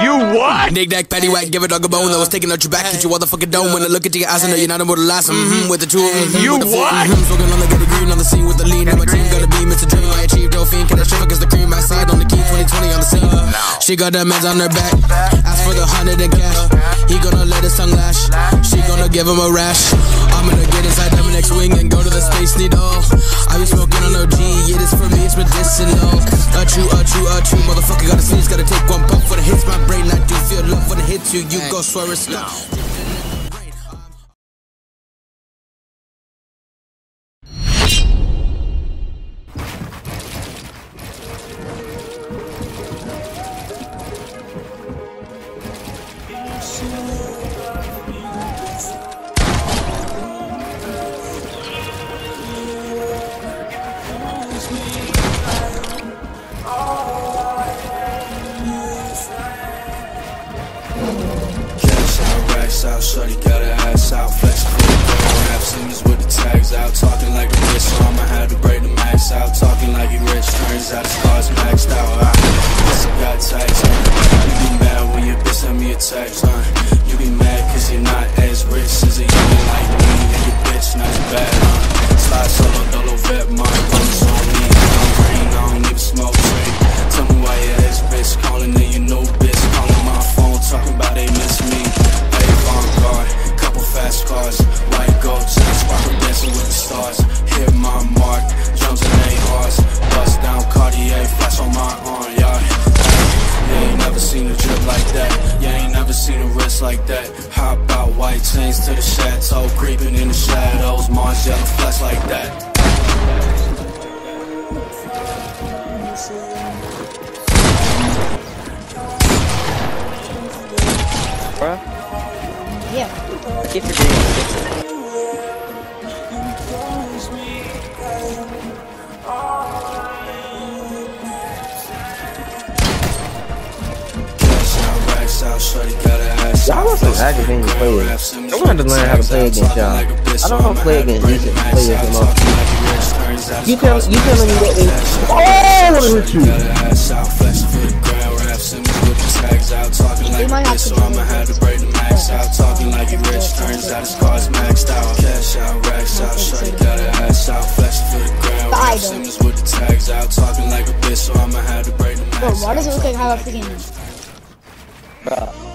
You what? Nick Nack, Patty Whack, give a dog a bone. I was taking out your back, hit your motherfucking dome. When I look into your eyes, I know you're not immortal last. Mm-hmm, with the two, mm-hmm, You with the what? Mm-hmm, smoking on the get green on the scene with the lean. My team gotta be Mr. Dream. I achieved Dolphin, can I shiver cause the cream outside on the key 2020 on the scene. She got the meds on her back. Ask for the hundred and cash. He gonna let his tongue lash. She gonna give him a rash. I'm gonna get inside next wing and go to the space needle. I be smoking on OG, yeah, this for me, it's medicinal. Love when it hits you. You go swear it's not. Cash racks out, shorty got her ass out, flex for the rap singers with the tags out, like that. Hop out, white chains to the chateau, creeping in the shadows. Mars yellow flex like that. Bruh, Yeah. your. Y'all want some Flex aggravating players. gram, rap singers I'm gonna have to learn how to play against y'all. like a bitch, I don't know how to play against decent players out, the most. talking like he rich, turns out You tell car's you telling me that they oh I wanna hit you. Got her ass out, flexing for the gram, rap singers with the tags out, talking like a might have to I'ma have to break the max out, talking like he rich, turns out his car's maxed out. Cash out, racks out, shorty got her ass out, flexing for the gram, The rap idol. with the tags out, talking like a bitch, so I'ma have to break the Bro, why does it look like I have a freaking Bruh,